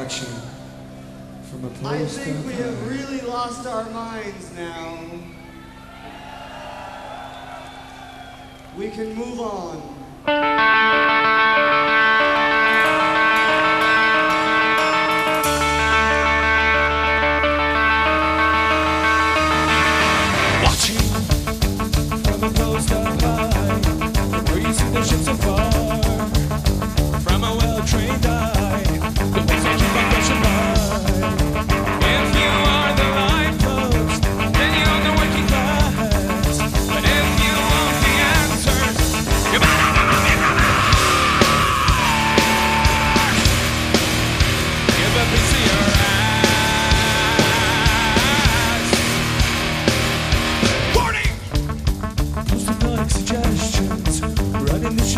watching from think we have really lost our minds now. We can move on. Deixa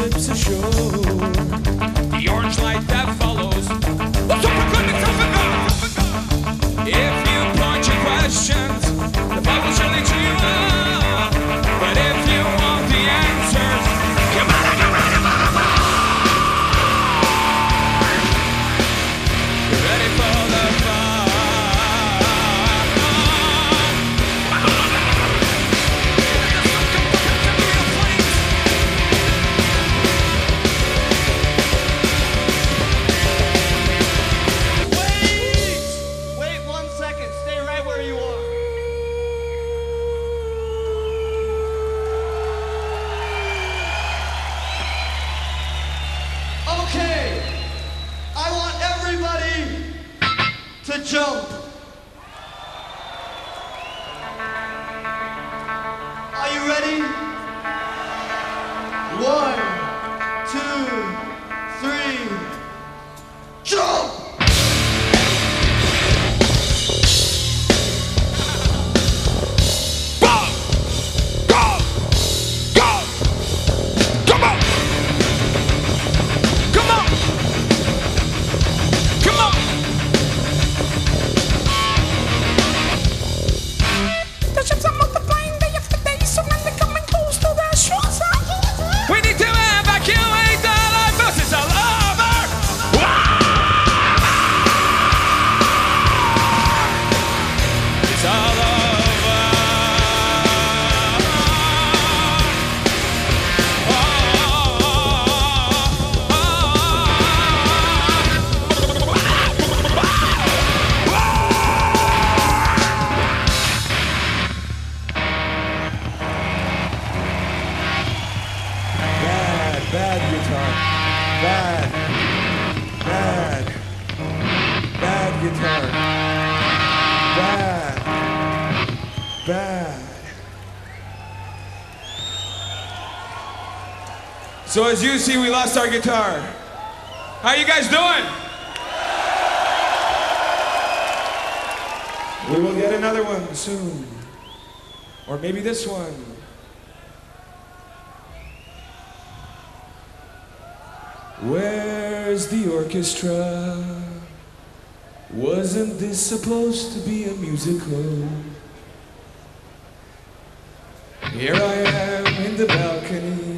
trips ashore. chão. Bad, bad, bad guitar. Bad, bad. So as you see, we lost our guitar. How you guys doing? We will get another one soon. Or maybe this one. Where's the orchestra? Wasn't this supposed to be a musical? Here I am in the balcony.